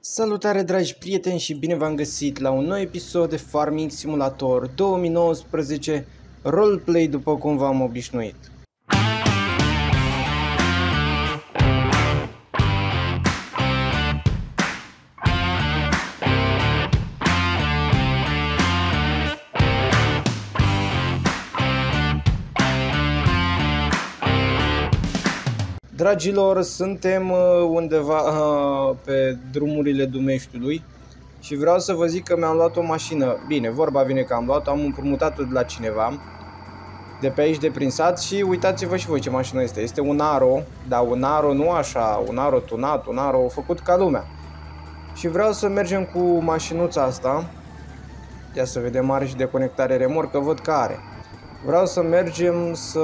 Salutare dragi prieteni și bine v-am găsit la un nou episod de Farming Simulator 2019 Roleplay după cum v-am obișnuit. Dragilor, suntem uh, undeva uh, pe drumurile Dumeștiului și vreau să vă zic că mi-am luat o mașină. Bine, vorba vine că am luat am împrumutat-o de la cineva de pe aici de prin sat și uitați-vă și voi ce mașină este. Este un Aro, dar un Aro nu așa, un Aro tunat, un Aro făcut ca lumea. Și vreau să mergem cu mașinuța asta. Ia să vedem, are și de conectare remorcă, văd că are. Vreau să mergem să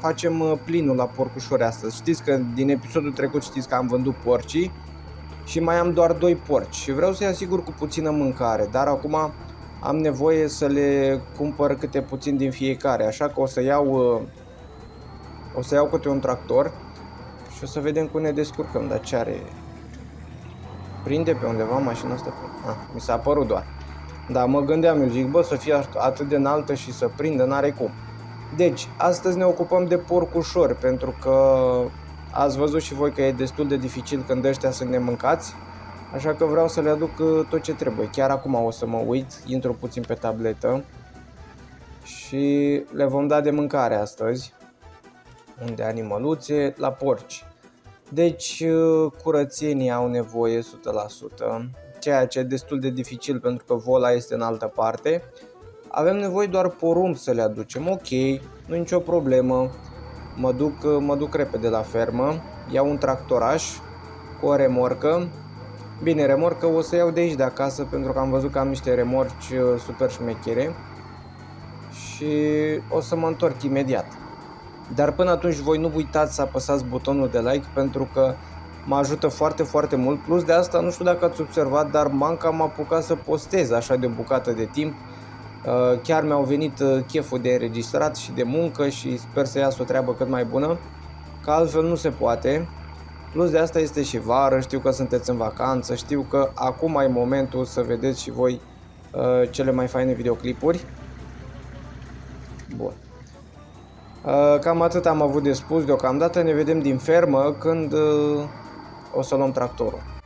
facem uh, plinul la porcușori astăzi. Știți că din episodul trecut știți că am vândut porcii și mai am doar doi porci și vreau să-i asigur cu puțină mâncare, dar acum am nevoie să le cumpăr câte puțin din fiecare, așa că o să iau uh, o să iau câte un tractor și o să vedem cum ne descurcăm, dar ce are prinde pe undeva mașina asta? Ah, mi s-a părut doar. Da, mă gândeam, eu zic, bă, să fie atât de înaltă și să prindă, n-are cum. Deci, astăzi ne ocupăm de porcușori, pentru că ați văzut și voi că e destul de dificil când ăștia sunt nemâncați, așa că vreau să le aduc uh, tot ce trebuie. Chiar acum o să mă uit, intru puțin pe tabletă și le vom da de mâncare astăzi. Unde animăluțe? La porci. Deci, uh, curățenii au nevoie 100%, ceea ce e destul de dificil pentru că vola este în altă parte avem nevoie doar porumb să le aducem, ok, nu e nicio problemă. Mă duc, mă duc repede la fermă, iau un tractoraș cu o remorcă. Bine, remorcă o să iau de aici de acasă pentru că am văzut că am niște remorci uh, super șmechere și o să mă întorc imediat. Dar până atunci voi nu uitați să apăsați butonul de like pentru că mă ajută foarte, foarte mult. Plus de asta, nu știu dacă ați observat, dar m-am cam apucat să postez așa de bucată de timp Uh, chiar mi-au venit uh, cheful de înregistrat și de muncă și sper să iasă o treabă cât mai bună, că altfel nu se poate. Plus de asta este și vară, știu că sunteți în vacanță, știu că acum e momentul să vedeți și voi uh, cele mai faine videoclipuri. Bun. Cam atât am avut de spus deocamdată, ne vedem din fermă când o să luăm tractorul.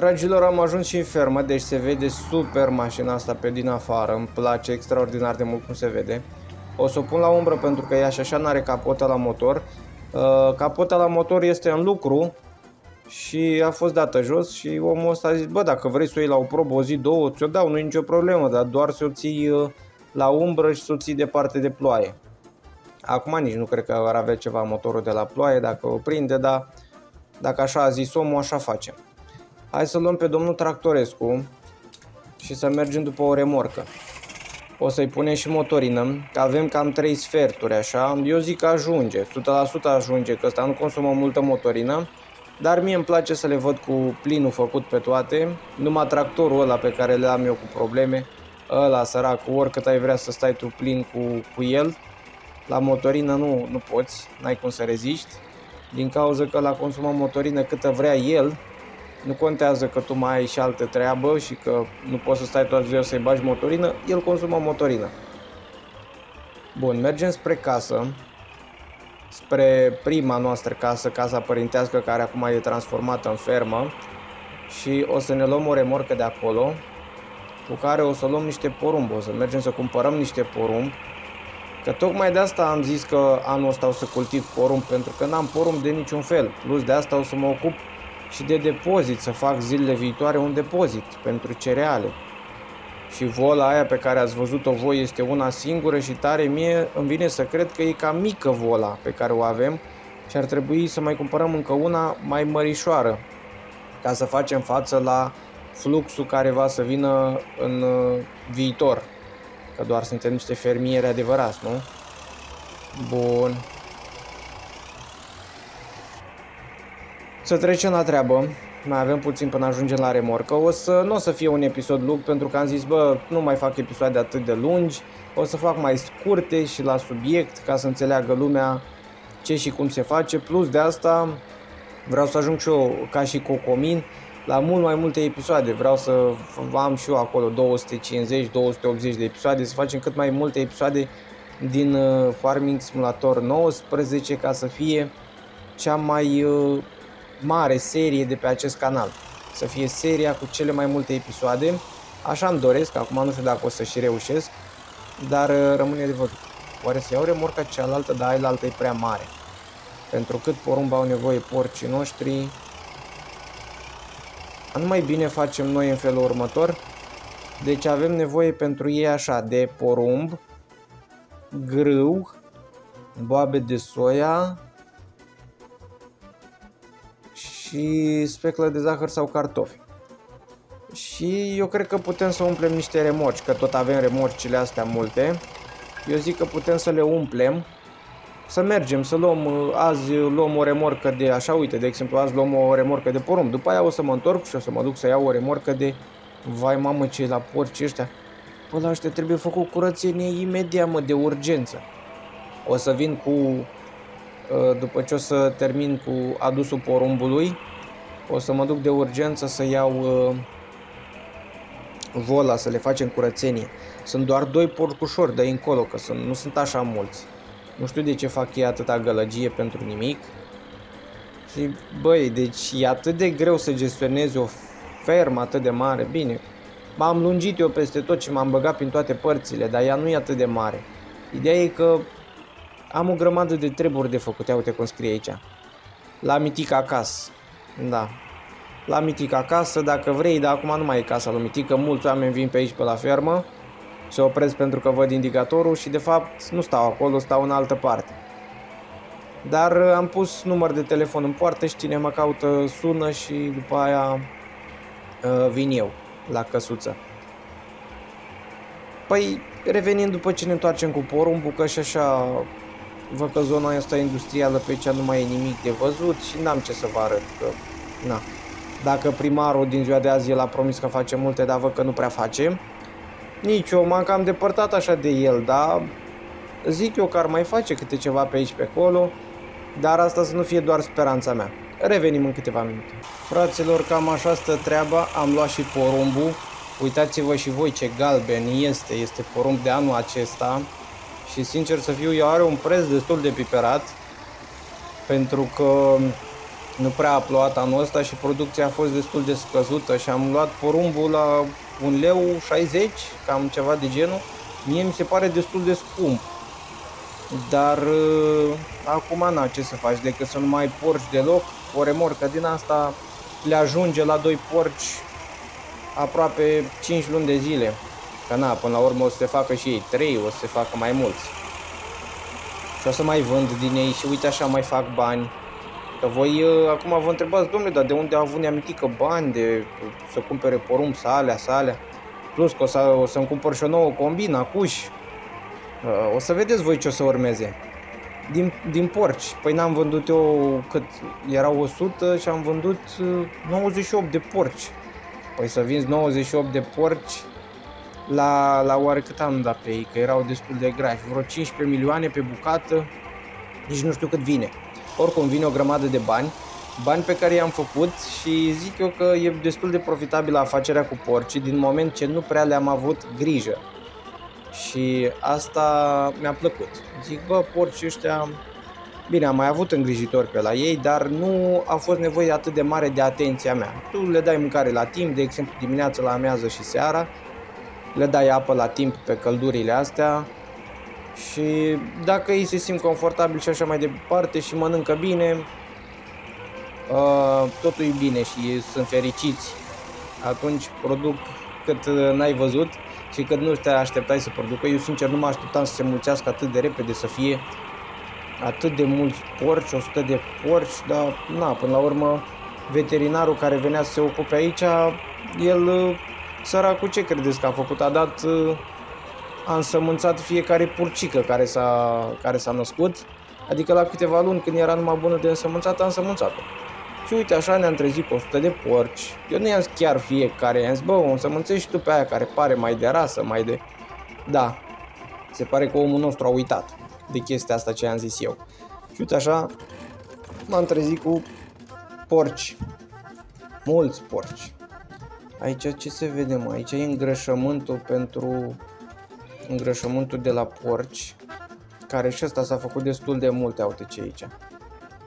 Dragilor, am ajuns și în fermă, deci se vede super mașina asta pe din afară, îmi place extraordinar de mult cum se vede. O să o pun la umbră pentru că ea și așa n-are capota la motor. Uh, capota la motor este în lucru și a fost dată jos și omul ăsta a zis, bă, dacă vrei să o iei la o probă o zi, două, ți-o dau, nu e nicio problemă, dar doar să o ții uh, la umbră și să o ții departe de ploaie. Acum nici nu cred că ar avea ceva motorul de la ploaie dacă o prinde, dar dacă așa a zis omul, așa facem. Hai să luăm pe domnul Tractorescu și să mergem după o remorcă. O să-i punem și motorină, că avem cam 3 sferturi așa. Eu zic că ajunge, 100% ajunge, că ăsta nu consumă multă motorină. Dar mie îmi place să le văd cu plinul făcut pe toate. Numai tractorul ăla pe care le am eu cu probleme, ăla săracul, oricât ai vrea să stai tu plin cu, cu el, la motorină nu, nu poți, n-ai cum să reziști. Din cauza că la consumă motorină câtă vrea el, nu contează că tu mai ai și altă treabă și că nu poți să stai toată ziua să-i bagi motorină, el consumă motorină. Bun, mergem spre casă, spre prima noastră casă, casa părintească care acum e transformată în fermă și o să ne luăm o remorcă de acolo cu care o să luăm niște porumb, o să mergem să cumpărăm niște porumb Că tocmai de asta am zis că anul ăsta o să cultiv porumb, pentru că n-am porumb de niciun fel. Plus de asta o să mă ocup și de depozit, să fac zilele viitoare un depozit pentru cereale. și vola aia pe care ați văzut-o voi este una singură și tare mie îmi vine să cred că e cam mică vola pe care o avem și ar trebui să mai cumpărăm încă una mai mărișoară ca să facem față la fluxul care va să vină în uh, viitor. Că doar suntem niște fermieri adevărați, nu? Bun. Să trecem la treabă. Mai avem puțin până ajungem la remorcă. O să nu o să fie un episod lung pentru că am zis, bă, nu mai fac episoade atât de lungi. O să fac mai scurte și la subiect ca să înțeleagă lumea ce și cum se face. Plus de asta vreau să ajung și eu ca și Cocomin la mult mai multe episoade. Vreau să am și eu acolo 250-280 de episoade, să facem cât mai multe episoade din uh, Farming Simulator 19 ca să fie cea mai uh, mare serie de pe acest canal. Să fie seria cu cele mai multe episoade. Așa îmi doresc, acum nu știu dacă o să și reușesc, dar uh, rămâne de văzut. Oare să iau remorca cealaltă, dar aia e prea mare. Pentru cât porumb au nevoie porcii noștri, nu mai bine facem noi în felul următor. Deci avem nevoie pentru ei așa de porumb, grâu, boabe de soia și speclă de zahăr sau cartofi. Și eu cred că putem să umplem niște remorci, că tot avem remorcile astea multe. Eu zic că putem să le umplem să mergem, să luăm, uh, azi luăm o remorcă de, așa uite, de exemplu, azi luăm o remorcă de porumb, după aia o să mă întorc și o să mă duc să iau o remorcă de, vai mamă ce la porci ăștia, Pă, la ăștia trebuie făcut curățenie imediat, mă, de urgență. O să vin cu, uh, după ce o să termin cu adusul porumbului, o să mă duc de urgență să iau uh, vola, să le facem curățenie. Sunt doar doi porcușori de încolo, că sunt, nu sunt așa mulți. Nu știu de ce fac ei atâta gălăgie pentru nimic. Și băi, deci e atât de greu să gestionezi o fermă atât de mare. Bine, m-am lungit eu peste tot și m-am băgat prin toate părțile, dar ea nu e atât de mare. Ideea e că am o grămadă de treburi de făcut. Ia uite cum scrie aici. La mitica acasă. Da. La mitica acasă, dacă vrei, dar acum nu mai e casa lui mitică. Mulți oameni vin pe aici pe la fermă se opresc pentru că văd indicatorul și de fapt nu stau acolo, stau în altă parte. Dar uh, am pus număr de telefon în poartă și cine mă caută sună și după aia uh, vin eu la căsuță. Păi, revenind după ce ne întoarcem cu porumbul, că și așa văd că zona asta industrială pe aici nu mai e nimic de văzut și n-am ce să vă arăt, că na. Dacă primarul din ziua de azi el a promis că face multe, dar văd că nu prea face, nici eu m-am cam depărtat așa de el, dar zic eu că ar mai face câte ceva pe aici pe acolo, dar asta să nu fie doar speranța mea. Revenim în câteva minute. Fraților, cam așa stă treaba, am luat și porumbul. Uitați-vă și voi ce galben este, este porumb de anul acesta și sincer să fiu, eu are un preț destul de piperat pentru că nu prea a plouat anul ăsta și producția a fost destul de scăzută și am luat porumbul la un leu 60, cam ceva de genul, mie mi se pare destul de scump. Dar uh, acum n-a ce să faci decât să nu mai porci deloc, o remorcă din asta le ajunge la doi porci aproape 5 luni de zile. Că na, până la urmă o să se facă și ei 3, o să se facă mai mulți. Și o să mai vând din ei și uite așa mai fac bani. Că voi uh, acum vă întrebați, domnule, dar de unde a avut neamitică bani de să cumpere porumb, alea, alea. Plus că o, să, o să-mi cumpăr și o nouă combină, acuș. Uh, o să vedeți voi ce o să urmeze. Din, din porci. Păi n-am vândut eu cât erau 100 și am vândut 98 uh, de porci. Păi să vinzi 98 de porci la, la oare cât am dat pe ei, că erau destul de grași. Vreo 15 milioane pe bucată, nici nu știu cât vine. Oricum vine o grămadă de bani, bani pe care i-am făcut și zic eu că e destul de profitabilă afacerea cu porcii din moment ce nu prea le-am avut grijă. Și asta mi-a plăcut. Zic, bă, porcii ăștia, bine, am mai avut îngrijitori pe la ei, dar nu a fost nevoie atât de mare de atenția mea. Tu le dai mâncare la timp, de exemplu dimineața la amiază și seara, le dai apă la timp pe căldurile astea, și dacă ei se simt confortabil și așa mai departe și mănâncă bine, uh, totul e bine și sunt fericiți. Atunci produc cât n-ai văzut. și că nu te așteptai să producă. Eu sincer nu mă așteptam să se mulțească atât de repede, să fie atât de mulți porci, 100 de porci, dar na, până la urmă veterinarul care venea să se ocupe aici, el săracul ce credeți că a făcut? A dat, a însămânțat fiecare purcică care s-a, care s-a născut, adică la câteva luni când era numai bună de însămânțat, a însămânțat-o. Și uite, așa ne-am trezit cu 100 de porci. Eu nu i-am zis chiar fiecare, i-am zis, bă, o să mânțești tu pe aia care pare mai de rasă, mai de... Da, se pare că omul nostru a uitat de chestia asta ce am zis eu. Și uite așa, m-am trezit cu porci. Mulți porci. Aici ce se vede, mă? Aici e îngrășământul pentru îngrășământul de la porci, care și ăsta s-a făcut destul de multe, uite ce aici.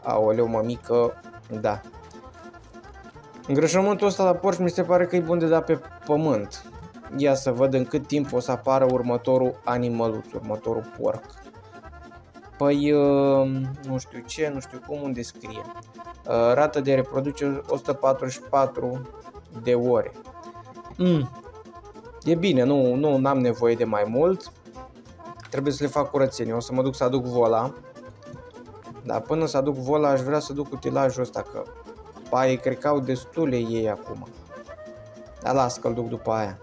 Aoleu, mămică, da. Îngrășământul ăsta la porci mi se pare că e bun de dat pe pământ. Ia să văd în cât timp o să apară următorul animăluț, următorul porc. Păi, uh, nu știu ce, nu știu cum, unde scrie. Uh, rată de reproducere 144 de ore. Mm. E bine, nu, nu am nevoie de mai mult. Trebuie să le fac curățenie. O să mă duc să aduc vola. Dar până să aduc vola aș vrea să duc utilajul ăsta că paie cred că au destule ei acum. Dar las că-l duc după aia.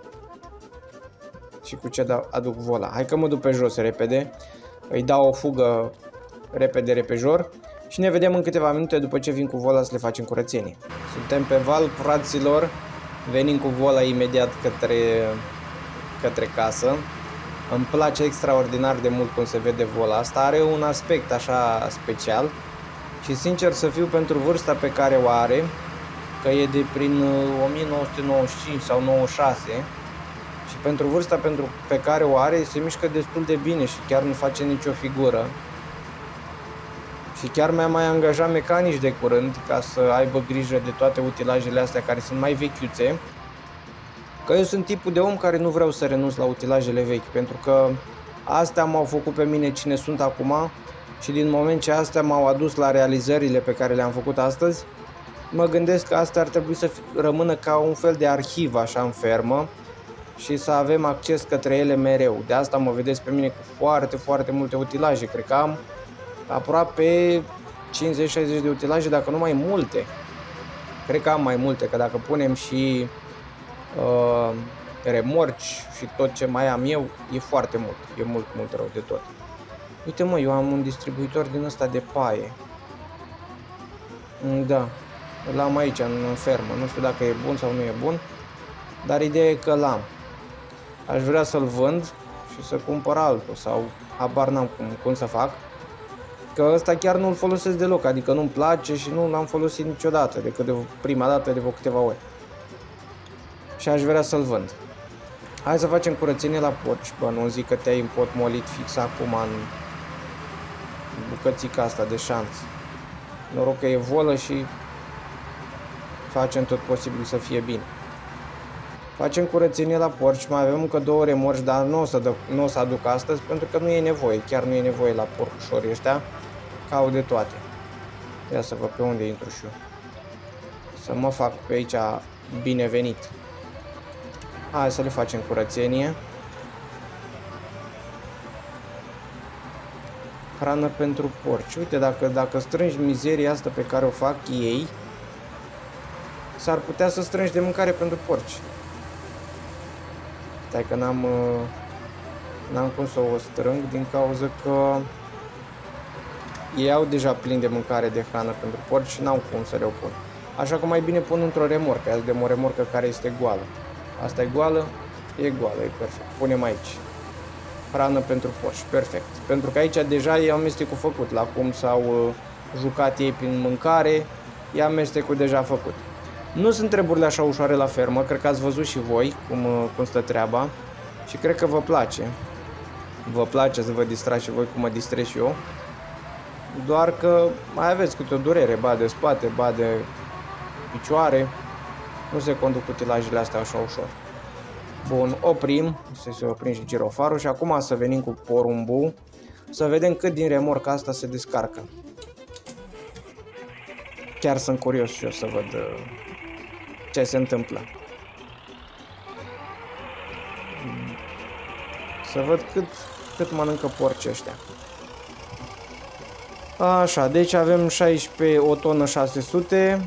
Și cu ce da, aduc vola. Hai că mă duc pe jos repede. Îi dau o fugă repede repejor. Și ne vedem în câteva minute după ce vin cu vola să le facem curățenie. Suntem pe val, fraților. Venim cu vola imediat către, către casă. Îmi place extraordinar de mult cum se vede vola asta. Are un aspect așa special. Și sincer să fiu pentru vârsta pe care o are, că e de prin 1995 uh, sau 96, și pentru vârsta pentru, pe care o are se mișcă destul de bine și chiar nu face nicio figură. Și chiar mi-am mai angajat mecanici de curând ca să aibă grijă de toate utilajele astea care sunt mai vechiuțe. Că eu sunt tipul de om care nu vreau să renunț la utilajele vechi, pentru că astea m-au făcut pe mine cine sunt acum și din moment ce astea m-au adus la realizările pe care le-am făcut astăzi, mă gândesc că asta ar trebui să rămână ca un fel de arhivă așa în fermă și să avem acces către ele mereu. De asta mă vedeți pe mine cu foarte, foarte multe utilaje. Cred că am aproape 50-60 de utilaje, dacă nu mai multe. Cred că am mai multe, că dacă punem și uh, remorci și tot ce mai am eu, e foarte mult. E mult, mult rău de tot. Uite mă, eu am un distribuitor din ăsta de paie. Mm, da, îl am aici în, în fermă. Nu știu dacă e bun sau nu e bun, dar ideea e că l-am. Aș vrea să-l vând și să cumpăr altul sau habar n-am cum, cum să fac. Că ăsta chiar nu-l folosesc deloc, adică nu-mi place și nu l-am folosit niciodată, decât de prima dată de vreo câteva ori. Și aș vrea să-l vând. Hai să facem curățenie la porci, bă, nu zic că te-ai împotmolit fix acum în bucățica asta de șanț. Noroc că e volă și facem tot posibil să fie bine. Facem curățenie la porci, mai avem încă două remorci, dar nu o să, dă, nu o să aduc astăzi pentru că nu e nevoie, chiar nu e nevoie la porcușorii ăștia, că au de toate. Ia să văd pe unde intru și eu. Să mă fac pe aici binevenit. Hai să le facem curățenie. hrană pentru porci. Uite, dacă, dacă strângi mizeria asta pe care o fac ei, s-ar putea să strângi de mâncare pentru porci. Stai că n-am uh, n-am cum să o strâng din cauza că ei au deja plin de mâncare de hrană pentru porci și n-au cum să le opun. Așa că mai bine pun într-o remorcă, de o remorcă care este goală. Asta e goală, e goală, e perfect. Punem aici hrană pentru porci, perfect. Pentru că aici deja e amestecul făcut, la cum s-au uh, jucat ei prin mâncare, e amestecul deja făcut. Nu sunt treburile așa ușoare la fermă, cred că ați văzut și voi cum, uh, cum stă treaba și cred că vă place. Vă place să vă distrați și voi cum mă distrez și eu. Doar că mai aveți câte o durere, ba de spate, ba de picioare. Nu se conduc utilajele astea așa ușor. Bun, oprim, să se oprim și girofarul și acum să venim cu porumbu să vedem cât din remorca asta se descarcă. Chiar sunt curios și eu să văd uh, ce se întâmplă. Să văd cât, cât mănâncă porci ăștia. Așa, deci avem 16, o tonă 600.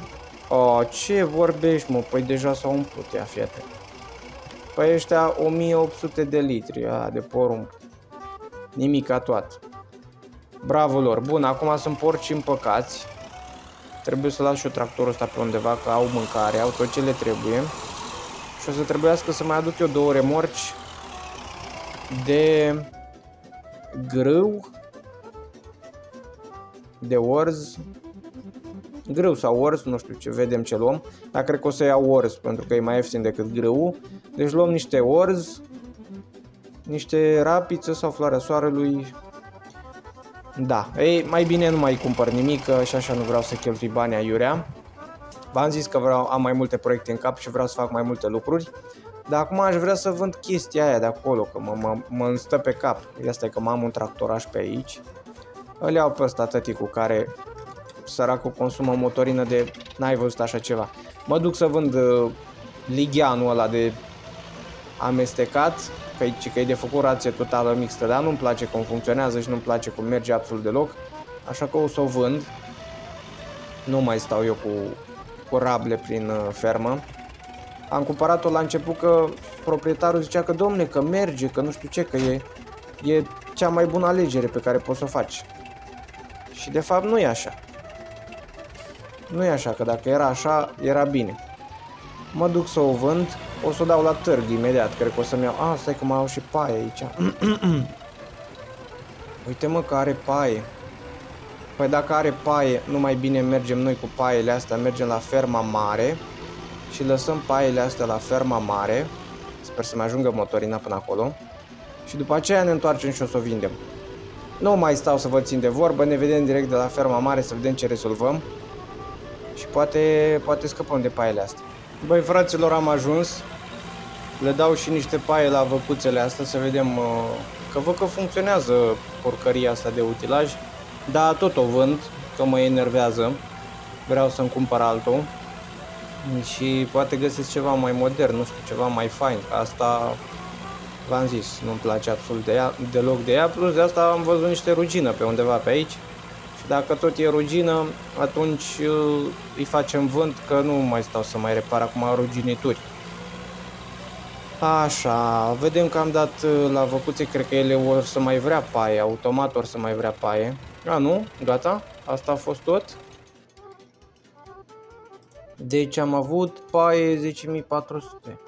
O, ce vorbești, mă? Păi deja s-au umplut, ia fiate. Păi ăștia 1800 de litri a, de porumb. Nimic ca toat. Bravo lor. Bun, acum sunt porci împăcați. Trebuie să las și eu tractorul ăsta pe undeva, că au mâncare, au tot ce le trebuie. Și o să trebuiască să mai aduc eu două remorci de grâu, de orz, grâu sau orz, nu știu ce, vedem ce luăm, dar cred că o să iau orz pentru că e mai ieftin decât grâu. Deci luăm niște orz, niște rapiță sau floarea soarelui. Da, ei, mai bine nu mai cumpăr nimic și așa nu vreau să cheltui bani aiurea. V-am zis că vreau, am mai multe proiecte în cap și vreau să fac mai multe lucruri. Dar acum aș vrea să vând chestia aia de acolo, că mă, mă, mă stă pe cap. Asta e că m-am un tractoraș pe aici. Îl iau pe ăsta cu care săracul consumă motorină de... N-ai văzut așa ceva. Mă duc să vând uh, ligheanul ăla de amestecat, că, e, că e de făcut rație totală mixtă, dar nu-mi place cum funcționează și nu-mi place cum merge absolut deloc. Așa că o să o vând. Nu mai stau eu cu, cu rable prin uh, fermă. Am cumpărat-o la început că proprietarul zicea că domne, că merge, că nu știu ce, că e, e cea mai bună alegere pe care poți să o faci. Și de fapt nu e așa. Nu e așa, că dacă era așa, era bine. Mă duc să o vând, o să o dau la târg imediat, cred că o să-mi iau... Ah, stai că mai au și paie aici. Uite mă că are paie. Păi dacă are paie, nu mai bine mergem noi cu paiele astea, mergem la ferma mare și lăsăm paiele astea la ferma mare. Sper să mai ajungă motorina până acolo. Și după aceea ne întoarcem și o să o vindem. Nu mai stau să vă țin de vorbă, ne vedem direct de la ferma mare să vedem ce rezolvăm. Și poate, poate scăpăm de paiele astea. Băi fraților, am ajuns. Le dau și niște paie la văcuțele astea să vedem uh, că văd că funcționează porcăria asta de utilaj. Dar tot o vând, că mă enervează. Vreau să-mi cumpăr altul. Și poate găsesc ceva mai modern, nu știu, ceva mai fain. Asta v-am zis, nu-mi place absolut de ea, deloc de ea. Plus de asta am văzut niște rugină pe undeva pe aici. Și dacă tot e rugină, atunci uh, îi facem vânt, că nu mai stau să mai repar acum ruginituri. Așa, vedem că am dat uh, la văcuțe, cred că ele or să mai vrea paie, automat or să mai vrea paie. A, nu? Gata? Asta a fost tot? Deci am avut paie 10.400.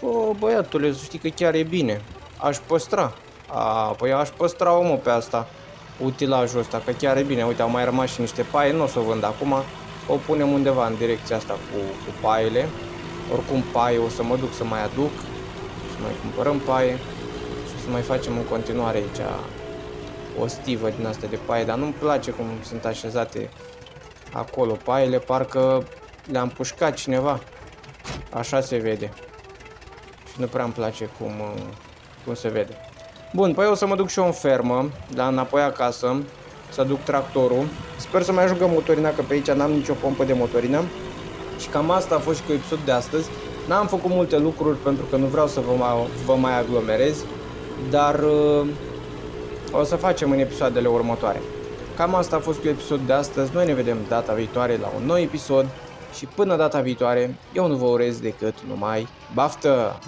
O, băiatule, să știi că chiar e bine. Aș păstra. A, păi aș păstra omul pe asta. Utilajul ăsta, că chiar e bine. Uite, au mai rămas și niște paie, nu o să o vând acum. O punem undeva în direcția asta cu, cu paiele. Oricum paie o să mă duc să mai aduc. Să mai cumpărăm paie. Și să mai facem în continuare aici o stivă din asta de paie. Dar nu-mi place cum sunt așezate acolo paiele. Parcă le-am pușcat cineva. Așa se vede. Și nu prea îmi place cum, cum se vede. Bun, păi o să mă duc și eu în fermă, da, înapoi acasă, să duc tractorul. Sper să mai ajungă motorina, că pe aici n-am nicio pompă de motorină. Și cam asta a fost și cu episodul de astăzi. N-am făcut multe lucruri pentru că nu vreau să vă mai, vă mai aglomerez, dar uh, o să facem în episoadele următoare. Cam asta a fost cu episodul de astăzi. Noi ne vedem data viitoare la un nou episod și până data viitoare, eu nu vă urez decât numai baftă!